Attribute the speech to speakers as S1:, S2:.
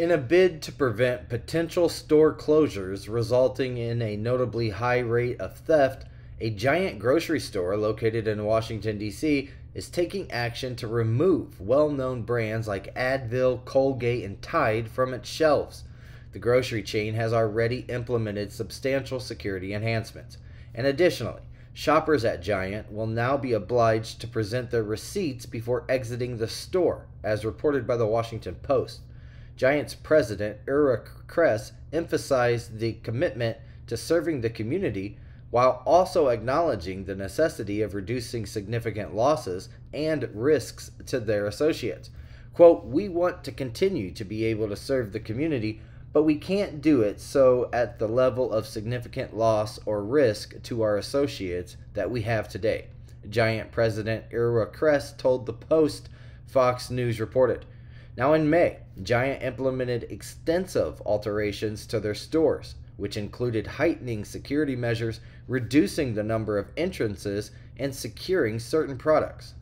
S1: In a bid to prevent potential store closures resulting in a notably high rate of theft, a giant grocery store located in Washington, D.C. is taking action to remove well known brands like Advil, Colgate, and Tide from its shelves. The grocery chain has already implemented substantial security enhancements. And additionally, shoppers at Giant will now be obliged to present their receipts before exiting the store, as reported by the Washington Post. Giants president Ira Kress emphasized the commitment to serving the community while also acknowledging the necessity of reducing significant losses and risks to their associates. Quote, We want to continue to be able to serve the community, but we can't do it so at the level of significant loss or risk to our associates that we have today. Giant president Ira Kress told the Post, Fox News reported. Now, in May, Giant implemented extensive alterations to their stores, which included heightening security measures, reducing the number of entrances, and securing certain products.